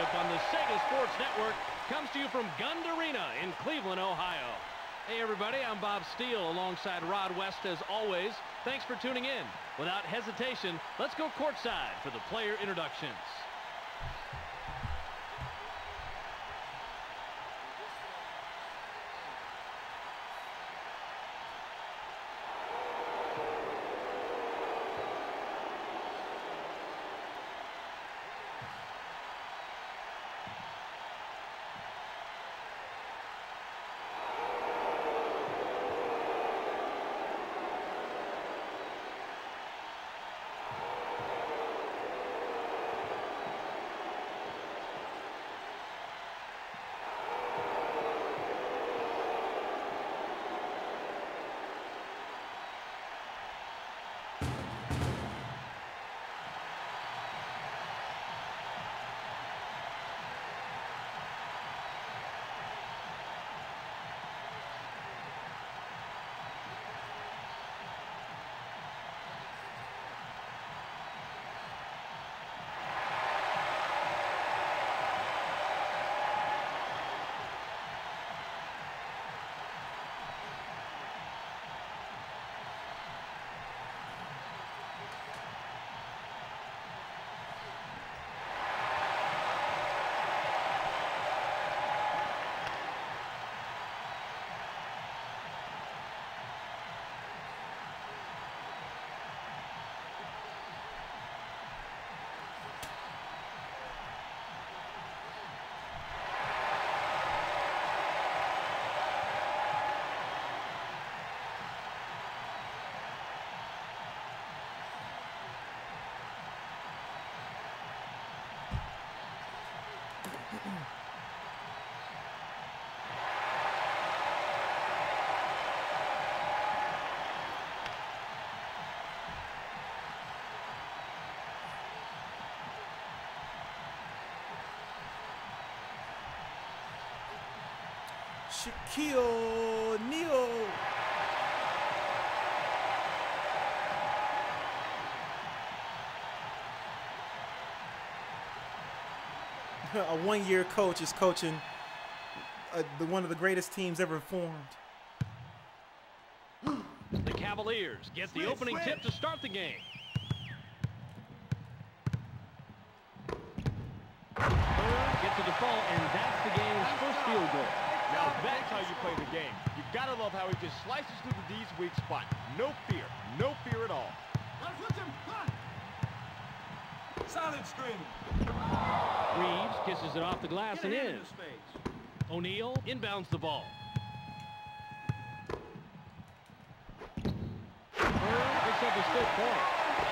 Championship on the Sega Sports Network comes to you from Gund Arena in Cleveland, Ohio. Hey, everybody, I'm Bob Steele alongside Rod West as always. Thanks for tuning in. Without hesitation, let's go courtside for the player introductions. Shaquille O'Neal. A one-year coach is coaching uh, the, one of the greatest teams ever formed. The Cavaliers get the opening tip to start the game. Bird gets a default, and that's the game's first field goal. Now that's how you play the game. You gotta love how he just slices through the D's weak spot. No fear. No fear at all. Solid screen. Reeves kisses it off the glass and in. O'Neal inbounds the ball. Picks up his fifth point.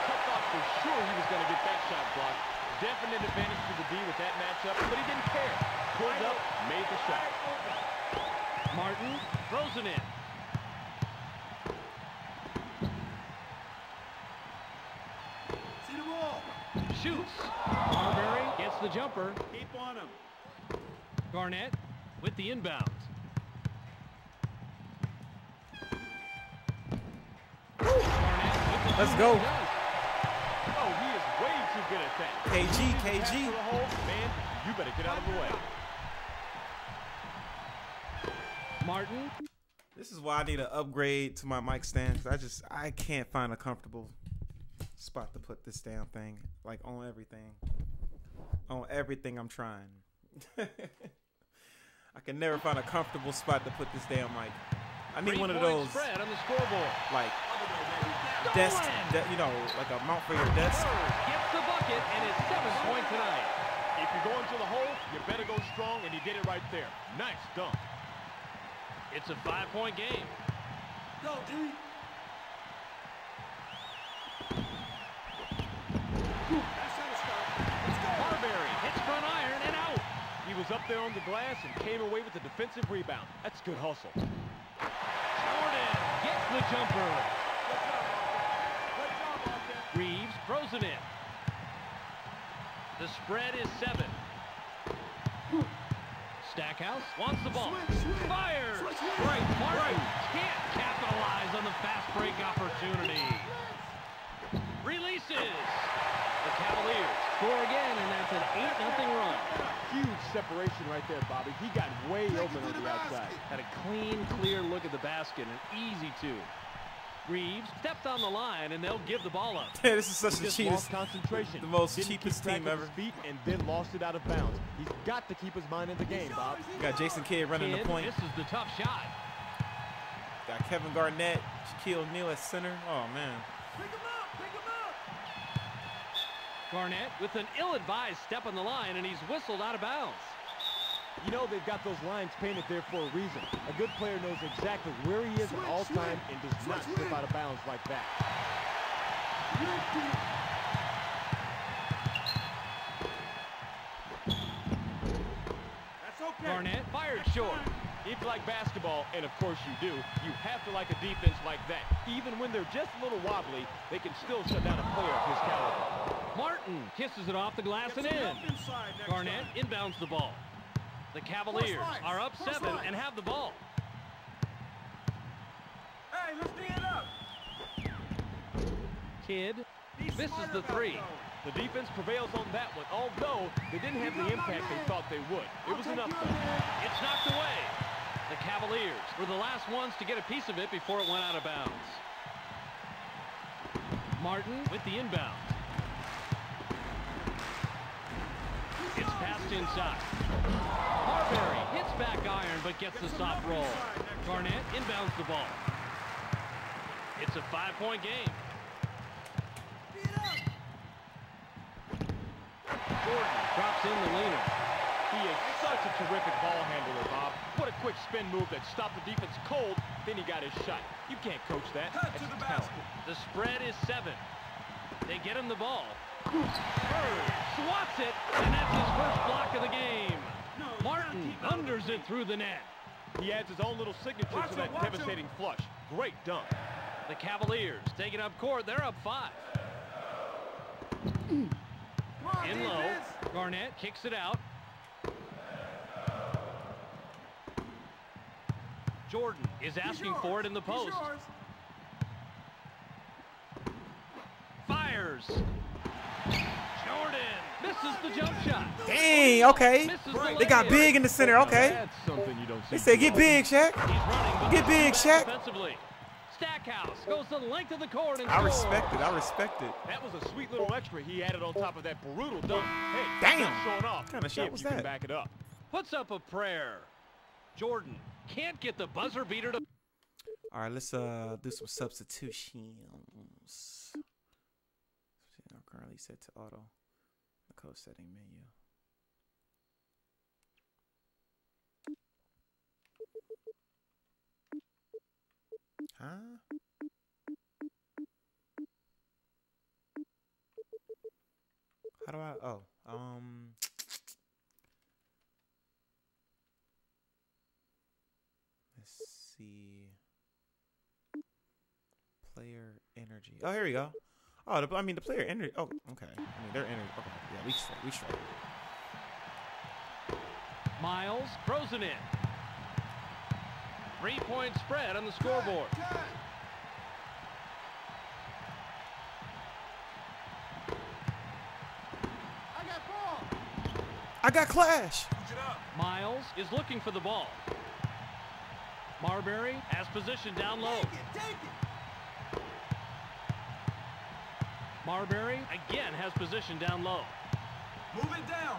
Tough thought for sure he was gonna get that shot blocked. Definite advantage to the D with that matchup, but he didn't care. Pulled up, made the shot. Martin throws it in. See the ball. Shoots. Marbury gets the jumper. Keep on him. Garnett with the inbound. Garnett with the Let's go. Oh, he is way too good at that. KG, KG. to the hole, man, you better get out of the way. Martin This is why I need an upgrade to my mic stand. 'cause I just I can't find a comfortable spot to put this damn thing. Like on everything, on everything I'm trying. I can never find a comfortable spot to put this damn mic. I need one of those spread on the scoreboard. like desk, de- you know, like a mount for your desk. Gets the bucket and it's seven point tonight. If you're going to the hole, you better go strong, and he did it right there. Nice dunk. It's a five-point game. Go, D. That's how to start. Let's go. Marbury hits front iron and out. He was up there on the glass and came away with a defensive rebound. That's good hustle. Jordan gets the jumper. Good job, Good job, Reeves throws it in. The spread is seven. Stackhouse wants the ball. Switch, switch. Fires. Switch, switch. Right, Martin can't capitalize on the fast break opportunity. Releases. The Cavaliers score again, and that's an 8-0 run. Huge separation right there, Bobby. He got way open on the outside. Had a clean, clear look at the basket, an easy two. Reeves stepped on the line, and they'll give the ball up. Yeah, this is such the Just cheapest, lost concentration. the most Didn't cheapest team ever. Feet and then lost it out of bounds. He's got to keep his mind in the game, Bob. You got Jason Kidd running Kidd the point. This is the tough shot. Got Kevin Garnett, Shaquille O'Neal at center. Oh man. Pick him up! Pick him up! Garnett with an ill-advised step on the line, and he's whistled out of bounds. You know they've got those lines painted there for a reason. A good player knows exactly where he is at all Switch, time and does switch, not switch. slip out of bounds like that. That's okay. Garnett fired short. If you like basketball, and of course you do, you have to like a defense like that. Even when they're just a little wobbly, they can still shut down a player of his caliber. Martin kisses it off the glass Get and in. Garnett time. inbounds the ball. The Cavaliers are up seven and have the ball. Hey, let's it up. Kidd Be misses the three. The defense prevails on that one, although they didn't have the impact they thought they would. It was enough. It's knocked away. The Cavaliers were the last ones to get a piece of it before it went out of bounds. Martin with the inbound. It's passed inside. Marbury hits back iron but gets the soft roll. Garnett inbounds the ball. It's a five-point game. D it up. Jordan drops in the leaner. He is such a terrific ball handler, Bob. What a quick spin move that stopped the defense cold, then he got his shot. You can't coach that. Cut That's to the talent. basket. The spread is seven. They get him the ball. Bird swats it, and that's his first block of the game. Hmm. thunders it through the net. He adds his own little signature Watch to that him, watch him. devastating flush. Great dunk. The Cavaliers taking up court. They're up five. In low. Garnett kicks it out. Jordan is asking for it in the post. Fires. Jordan misses the jump shot. Dang. Okay. They got big in the center. Okay. That's something you don't see. They said get big, Shaq. He's running, but Get big, Shaq. Stackhouse goes the length of the court and I scores. respect it. I respect it. That was a sweet little extra he added on top of that brutal dunk. Hey, Damn. not showing off. Kinda shot if was you can that? back it up. Puts up a prayer. Jordan can't get the buzzer beater to. All right, let's uh do some substitutions. Currently set to auto. The code setting menu. Huh? How do I? Oh, um. Let's see. Player energy. Oh, here we go. Oh, the, I mean the player energy. Oh, okay. I mean their energy. Okay, yeah, we straight. We straight. Miles throws it in. Three-point spread on the scoreboard. Cut. I got ball. I got clash. Switch it up. Miles is looking for the ball. Marbury has position down low. Take it. Take it. Marbury again has position down low. Move it down.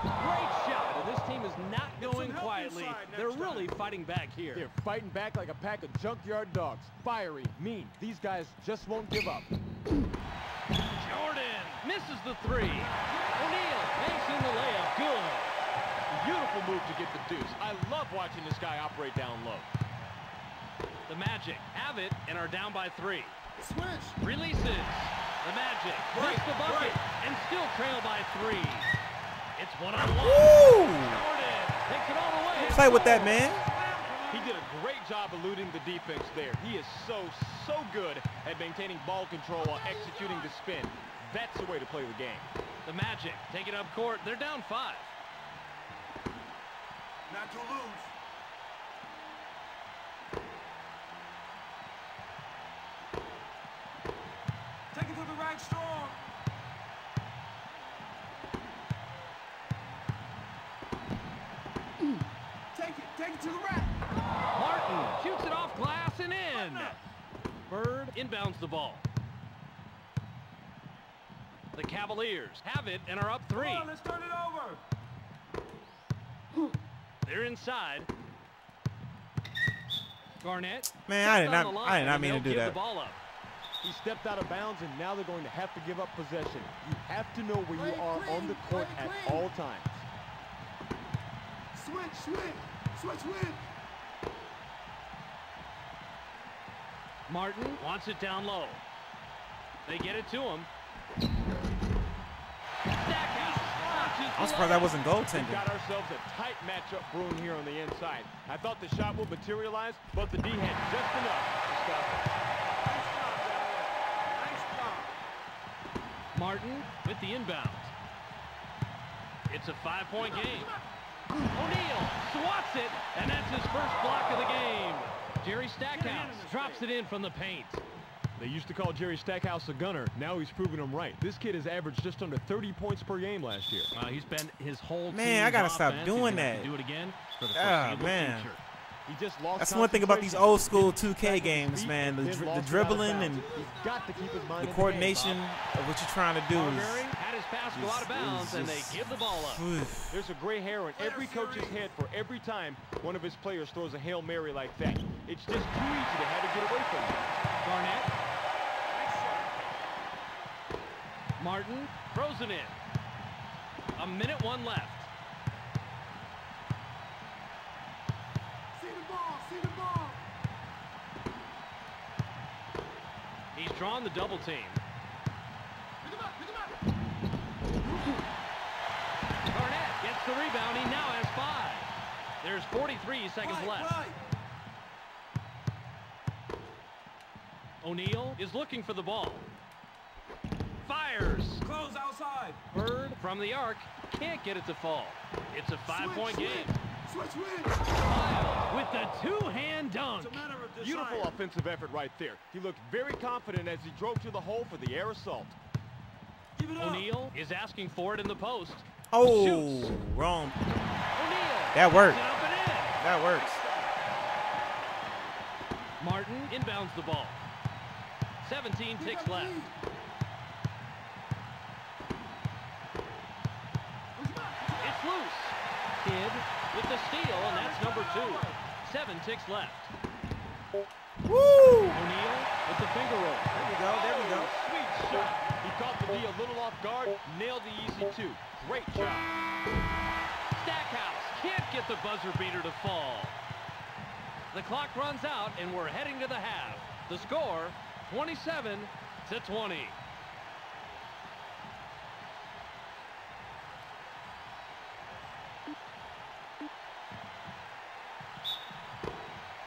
Great shot. And this team is not going some help able inside next They're time. really fighting back here. They're fighting back like a pack of junkyard dogs. Fiery, mean. These guys just won't give up. Jordan misses the three. O'Neal makes in the layup. Good. Beautiful move to get the deuce. I love watching this guy operate down low. The Magic have it and are down by three. Switch. Releases. The Magic Right, makes the bucket right. and still trail by three. It's one on one. Woo! Jordan takes it all the way. and Play with that, man. He did a great job eluding the defense there. He is so, so good at maintaining ball control while executing the spin. That's the way to play the game. The Magic take it up court. They're down five. Not to lose. Take it to the rack Strike strong. Take it. To the rack. Martin shoots it off glass and in. Bird inbounds the ball. The Cavaliers have it and are up three. Come on, let's turn it over. They're inside. Garnett. Man, I did not- I did not mean to do that. The ball up. He stepped out of bounds, and now they're going to have to give up possession. You have to know where you are clean, on the court at clean. all times. Switch, switch. Switch, switch. Martin wants it down low. They get it to him. I'm surprised that wasn't We've goaltending. got ourselves a tight matchup brewing here on the inside. I thought the shot would materialize, but the D had just enough to stop it. Nice job, Nice job. Martin with the inbound. It's a five-point game. O'Neal swats it, and that's his first block of the game. Jerry Stackhouse drops it in from the paint. They used to call Jerry Stackhouse a gunner. Now he's proving them right. This kid has averaged just under 30 points per game last year. Uh, he's been his whole Man, I gotta stop doing He's gonna have that. Do it again for the Ah, man. future. He just lost That's one thing about these old school 2K games, man. The, dri- the lost it out of dribbling and got to keep his mind the coordination Bob. of what you're trying to do Marbury is. had his pass go out of bounds, and they give the ball up. Oof. There's a gray hair on every coach's head for every time one of his players throws a Hail Mary like that. It's just too easy to have to get away from it. Garnett. Martin throws it in. A minute one left. He's drawn the double team. Pick him up. Pick him up. Garnett gets the rebound. He now has five. There's 43 seconds Play, left. play. O'Neal is looking for the ball. Fires. Close outside. Bird from the arc can't get it to fall. It's a five-point game. Switch, switch. Lyle with the two-hand dunk. It's a matter of Beautiful offensive effort right there. He looked very confident as he drove to the hole for the air assault. Give it up. O'Neal is asking for it in the post. Oh, Shoots. wrong. That worked. puts it up and in. That works. Martin inbounds the ball. 17 ticks left. lead. Push him up. It's loose. Kidd with the steal, and that's number two. Seven ticks left. Finger roll. There we go. There we go. Sweet shot. He caught the D a little off guard, nailed the easy two. Great job. Stackhouse can't get the buzzer beater to fall. The clock runs out, and we're heading to the half. The score, 27 to 20.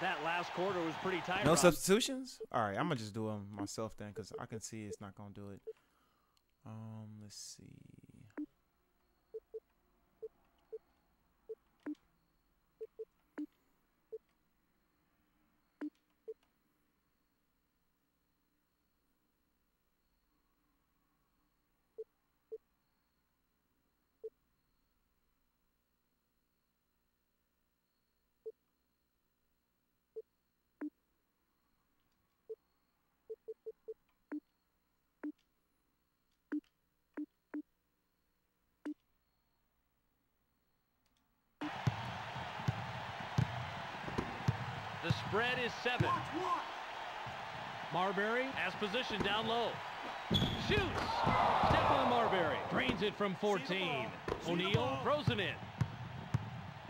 That last quarter was pretty tight. No Rob. substitutions? All right, I'm gonna just do them myself then, cause I can see it's not gonna do it. Um, let's see. The spread is seven. Marbury has position down low. Shoots. Stephon Marbury drains it from 14. O'Neal throws it in.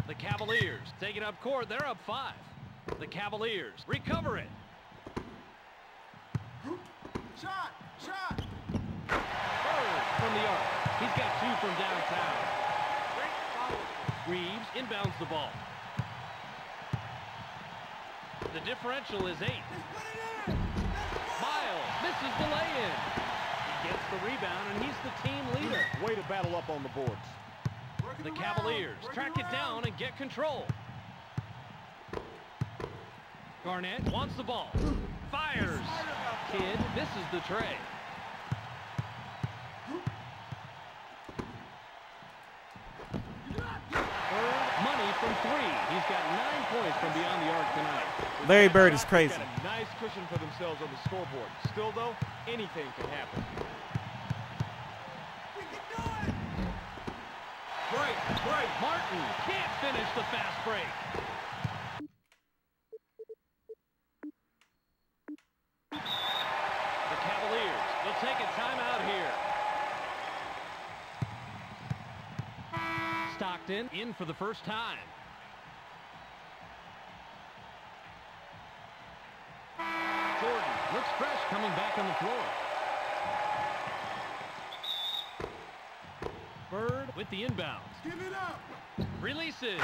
The Cavaliers take it up court. They're up five. The Cavaliers recover it. Shot. Shot. Bird from the arc. He's got two from downtown. Reeves inbounds the ball. The differential is eight. Let's put it in. Miles misses the lay-in. He gets the rebound, and he's the team leader. Way to battle up on the boards. Working The Cavaliers working track it around. down and get control. Garnett wants the ball. Fires. Kidd misses the tray. got nine points from beyond the arc tonight. Larry Bird is crazy. Got a nice cushion for themselves on the scoreboard. Still, though, anything can happen. Break, break. Martin can't finish the fast break. The Cavaliers will take a timeout here. Stockton in for the first time. Jordan looks fresh coming back on the floor. Bird with the inbounds. Give it up. Releases.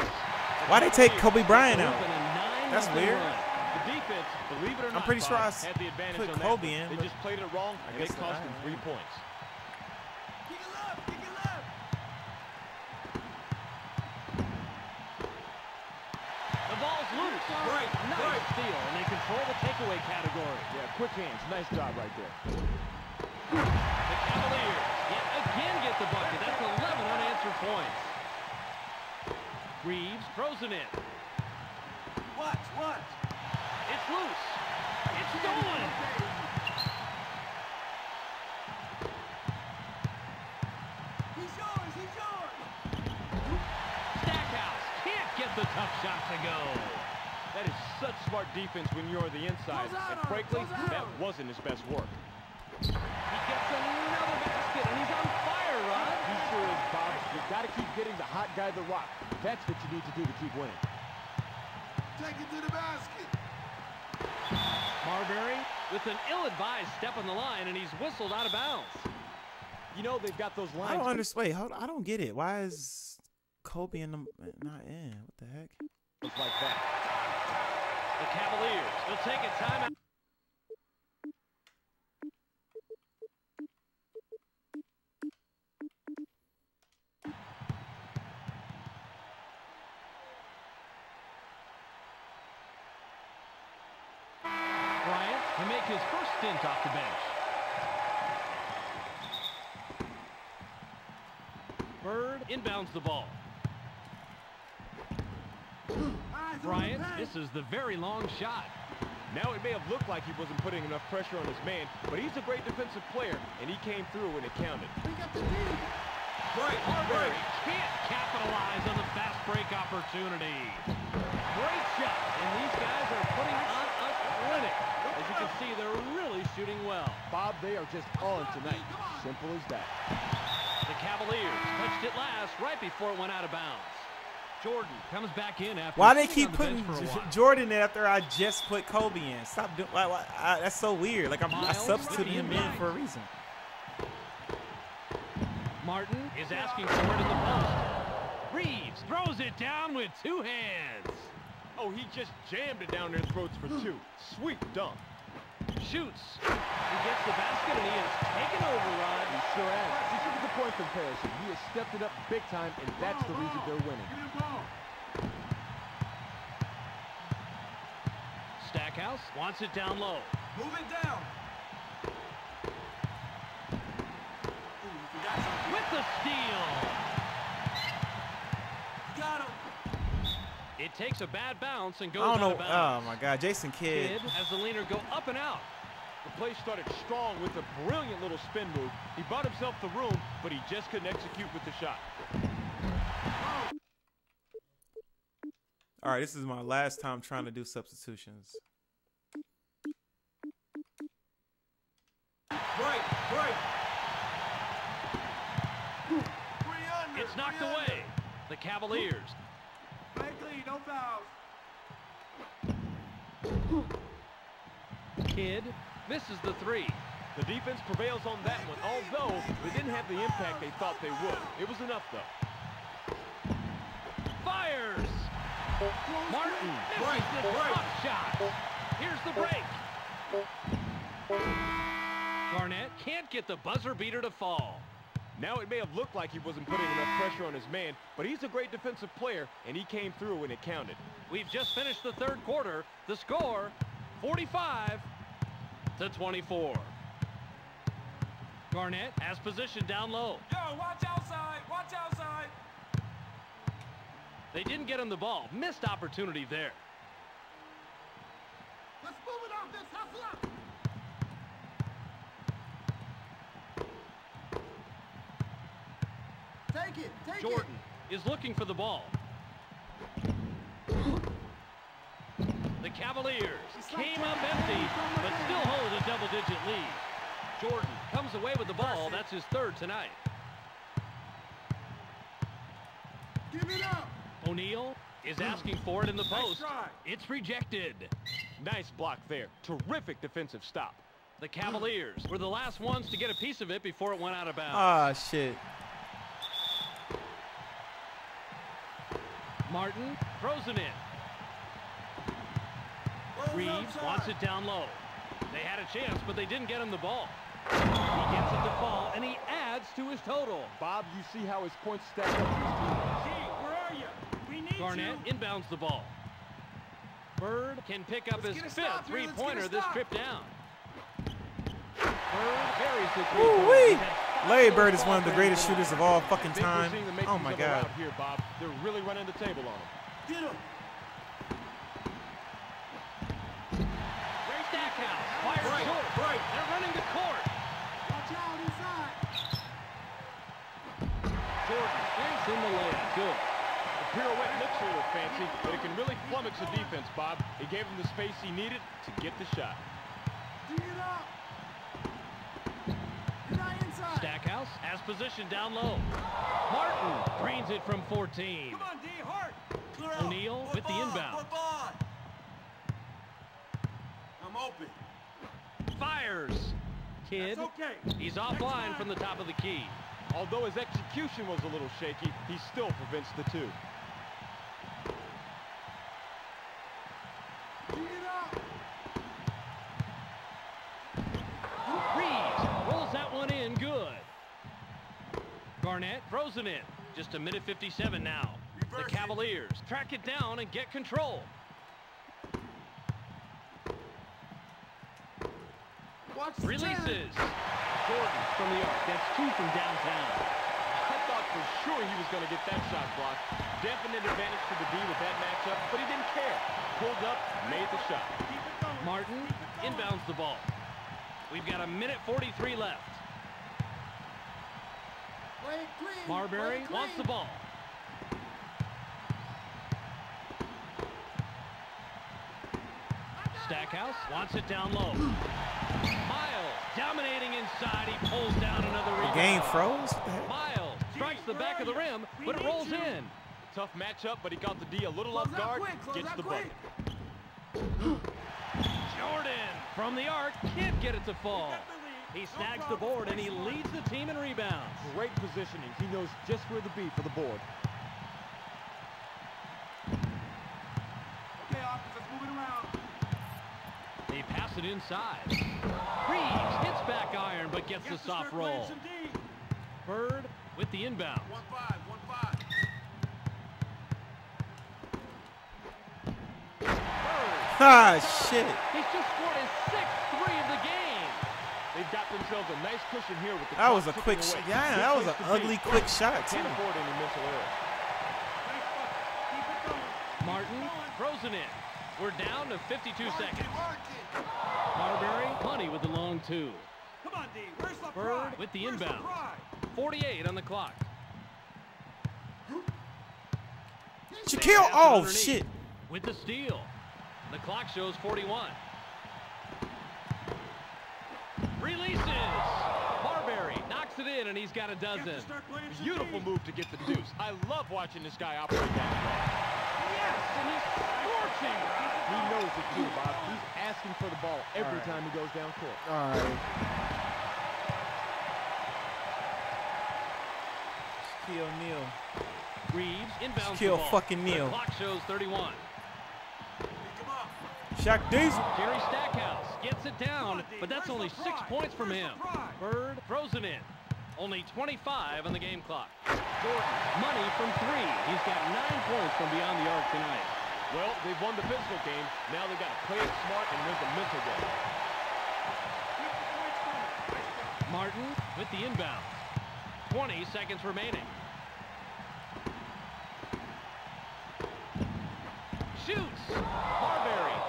Why they take Kobe Bryant out? Open a nine That's weird. run. The defense, believe it or not, pretty sure I I s- the advantage put Kobe that. one. in, They just played it wrong, and it cost I- them three points. Kick it left, kick it left. The ball's loose. Break, Nice break. Steal, and they control the takeaway category. Yeah, quick hands. Nice job right there. The Cavaliers yet again get the bucket. That's 11 unanswered points. Reeves throws it in. Watch, watch. It's loose. It's stolen. He's yours, he's yours. Stackhouse can't get the tough shot to go. That is such smart defense when you're on the inside. Out And on frankly, that wasn't his best work. He gets another basket, and he's on fire, Rod. He sure is, Bob. you got to keep getting the hot guy the rock. That's what you need to do to keep winning. Take it to the basket. Marbury with an ill-advised step on the line, and he's whistled out of bounds. You know they've got those lines. I lines. don't understand. Wait, hold, I don't get it. Why is Kobe and them not in? What the heck? Like that. The Cavaliers will take a timeout. Bryant to make his first stint off the bench. Bird inbounds the ball. Eyes on the Bryant paint. misses the very long shot. Now it may have looked like he wasn't putting enough pressure on his man, but he's a great defensive player, and he came through when it counted. Pick up the D. Break, Marbury break. can't capitalize on the fast break opportunity. Great shot, and these guys are putting on a clinic. As you can see, they're really shooting well. Bob, they are just on tonight. Simple as that. The Cavaliers touched it last right before it went out of bounds. Jordan comes back in after Why they keep putting bench for a while. Jordan in after I just put Kobe in? Stop doing. Why, why, I, that's so weird. Like I'm, I Miles substituted him in for a reason. Martin is asking for it in the post. Reeves throws it down with two hands. Oh, he just jammed it down their throats for two. Sweet dunk. Shoots. He gets the basket and he has taken over, Rod. He sure has. This is the point comparison. He has stepped it up big time, and that's the reason they're winning. Get him ball. Stackhouse wants it down low. Move it down. Ooh, you forgot something. With the steal. Got him. It takes a bad bounce and goes I don't know. Oh my God, Jason Kidd. Kidd has the leaner go up and out. The play started strong with a brilliant little spin move. He bought himself the room, but he just couldn't execute with the shot. All right, this is my last time trying to do substitutions. Break, break. Three under. It's knocked three away. The Cavaliers. Play clean, no fouls. Kidd misses the three. The defense prevails on that one, although they didn't have the impact they thought they would. It was enough, though. Fires. Martin misses the shot. Here's the break. Garnett can't get the buzzer beater to fall. Now it may have looked like he wasn't putting enough pressure on his man, but he's a great defensive player, and he came through when it counted. We've just finished the third quarter. The score, 45 to 24. Garnett has position down low. Yo, watch outside, watch outside. They didn't get him the ball. Missed opportunity there. Let's move it off this. Hustle up. Take it. Take Jordan is looking for the ball. The Cavaliers came up empty, but still holds a double-digit lead. Jordan comes away with the ball. That's his third tonight. Give it up. O'Neal is asking for it in the post. It's rejected. Nice block there. Terrific defensive stop. The Cavaliers were the last ones to get a piece of it before it went out of bounds. Ah, shit. Martin throws it in. Reeves wants it down low. They had a chance, but they didn't get him the ball. He gets it to fall, and he adds to his total. Bob, you see how his points stack up to where are you? We need Garnett inbounds the ball. Bird can pick up Let's his fifth stop here. Let's get a three-pointer this trip down. Bird carries the Woo-wee. three-pointer. Larry Bird is one of the greatest shooters of all fucking I think we're time. seeing the makings Oh my god. rout here, Bob. They're really running the table on him. Get him. Stackhouse fires short. They're running the court. Watch out inside. Jordan is in the layup. Good. The pirouette looks a little but it can really flummox the defense, Bob. It gave him the space he needed to get the shot. Dig up. You're not inside. Stackhouse has position down low. Martin drains it from 14. Come on, D. Hart. Clear out. O'Neal Foot with the inbound. foot. I'm open. Fires. Kidd. That's okay. He's offline from the top of the key. Although his execution was a little shaky, he still prevents the two. Dig it up. Reeves rolls that one in good. In. Just a minute 57 now. The. Cavaliers track it down and get control. Watch. Releases. Jordan from the arc. That's two from downtown. I thought for sure he was going to get that shot blocked. Definite advantage to the D with that matchup, but he didn't care. Pulled up, made the shot. Keep it going. Martin inbounds the ball. We've got a minute 43 left. Play clean. Marbury wants the ball. Stackhouse wants it down low. Miles dominating inside. He pulls down another The rebound. game froze? What? Miles strikes the back of the rim, but it rolls in. Tough matchup, but he got the D a little Close off guard, quick, close gets the quick. bucket. Jordan from the arc can't get it to fall. He snags the board and he leads the team in rebounds. Great positioning. He knows just where to be for the board. Okay, offense, let's move it around. They pass it inside. Reeves hits back iron but gets the Gets to soft start roll. Bird with the inbound. One five, one five. Ah, shit. He's just scored his sixth three of the game. They've got themselves a nice cushion here with the That was a quick away. shot. Yeah, that was an to be. ugly quick shot, too. Can't afford any mental errors. Nice bucket. Keep it going. Martin frozen in. We're down to 52 seconds. Work. Marbury, money with the long two. Come on, D. Where's the Bird pride? with the Where's inbound. pride? 48 on the clock. Shaquille, Pass it oh, shit. With the steal. The clock shows 41. Releases. Marbury knocks it in, and he's got a dozen. to start playing some Beautiful move to get the deuce. I love watching this guy operate that Yes, and he's scorching. way. He knows it too, Bob. He's asking for the ball every All right. time he goes down court. All right. Shaquille O'Neal. Reeves inbounds Shaquille the ball. fucking Neal. The clock shows 31. Pick him up. Shaq Diesel. Jerry Stackhouse gets it down, Come on, D. but that's only six points from him. Bird throws it in. Only 25 on the game clock. Jordan, money from three. He's got nine points from beyond the arc tonight. Well, they've won the physical game. Now they've got to play it smart and win the mental game. Martin with the inbound. 20 seconds remaining. shoots.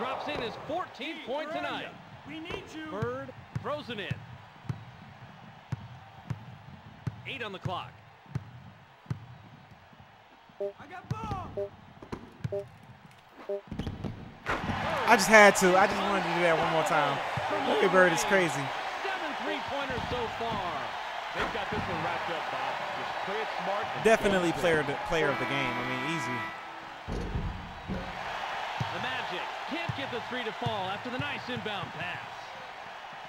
Marbury drops in his 14th point tonight. We need you. Bird throws it in. Eight on the clock. I got ball. I just had to. I just wanted to do that one more time. Larry Bird is crazy. Seven three-pointers so far. They've got this one wrapped up, Bob. Just play it smart. Definitely player player of the game. I mean, easy. The three to fall after the nice inbound pass.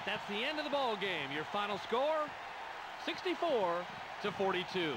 That's the end of the ball game. Your final score, 64 to 42.